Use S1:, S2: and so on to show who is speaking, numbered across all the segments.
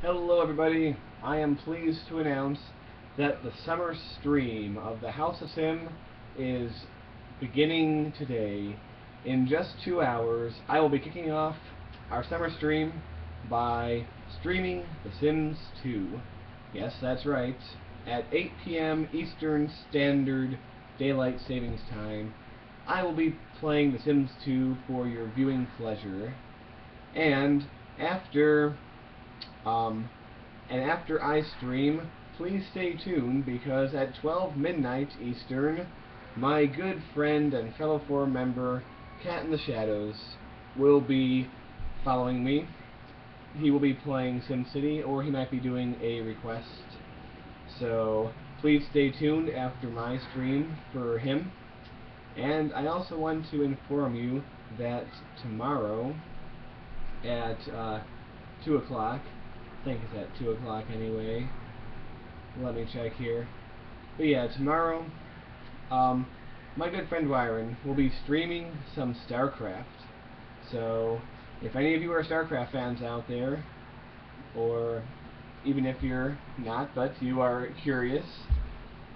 S1: Hello everybody, I am pleased to announce that the summer stream of the House of Sim is beginning today. In just two hours, I will be kicking off our summer stream by streaming The Sims 2. Yes, that's right. At 8 p.m. Eastern Standard Daylight Savings Time, I will be playing The Sims 2 for your viewing pleasure. And after um, and after I stream, please stay tuned because at 12 midnight Eastern, my good friend and fellow forum member, Cat in the Shadows, will be following me. He will be playing SimCity, or he might be doing a request. So please stay tuned after my stream for him. And I also want to inform you that tomorrow at uh, 2 o'clock, Think it's at 2 o'clock anyway. Let me check here. But yeah, tomorrow, um, my good friend Dwyrin will be streaming some StarCraft. So, if any of you are StarCraft fans out there, or even if you're not, but you are curious,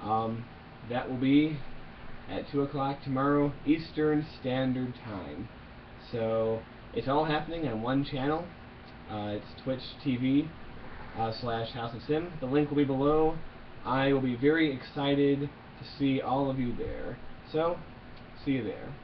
S1: um, that will be at 2 o'clock tomorrow Eastern Standard Time. So, it's all happening on one channel. Uh, it's Twitch TV uh, slash House of Sim. The link will be below. I will be very excited to see all of you there. So, see you there.